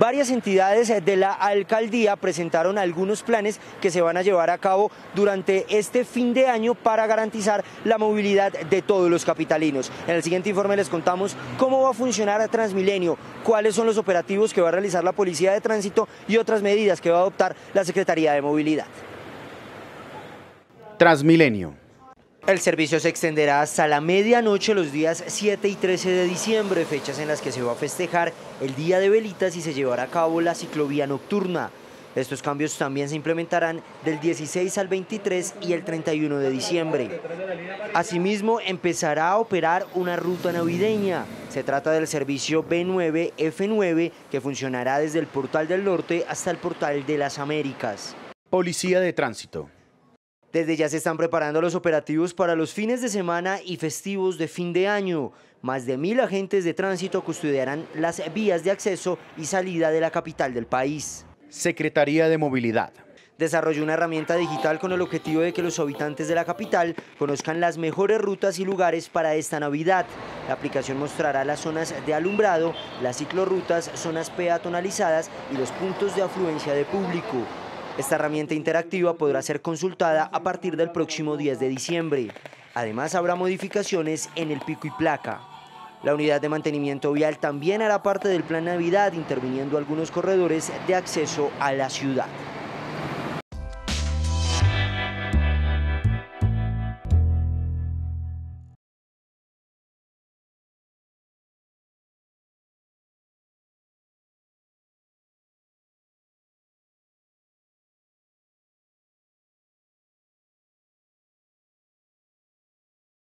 varias entidades de la alcaldía presentaron algunos planes que se van a llevar a cabo durante este fin de año para garantizar la movilidad de todos los capitalinos. En el siguiente informe les contamos cómo va a funcionar Transmilenio, cuáles son los operativos que va a realizar la Policía de Tránsito y otras medidas que va a adoptar la Secretaría de Movilidad. Transmilenio. El servicio se extenderá hasta la medianoche los días 7 y 13 de diciembre, fechas en las que se va a festejar el Día de Velitas y se llevará a cabo la ciclovía nocturna. Estos cambios también se implementarán del 16 al 23 y el 31 de diciembre. Asimismo, empezará a operar una ruta navideña. Se trata del servicio B9F9 que funcionará desde el Portal del Norte hasta el Portal de las Américas. Policía de Tránsito. Desde ya se están preparando los operativos para los fines de semana y festivos de fin de año. Más de mil agentes de tránsito custodiarán las vías de acceso y salida de la capital del país. Secretaría de Movilidad. Desarrolló una herramienta digital con el objetivo de que los habitantes de la capital conozcan las mejores rutas y lugares para esta Navidad. La aplicación mostrará las zonas de alumbrado, las ciclorrutas, zonas peatonalizadas y los puntos de afluencia de público. Esta herramienta interactiva podrá ser consultada a partir del próximo 10 de diciembre. Además, habrá modificaciones en el pico y placa. La unidad de mantenimiento vial también hará parte del plan Navidad, interviniendo algunos corredores de acceso a la ciudad.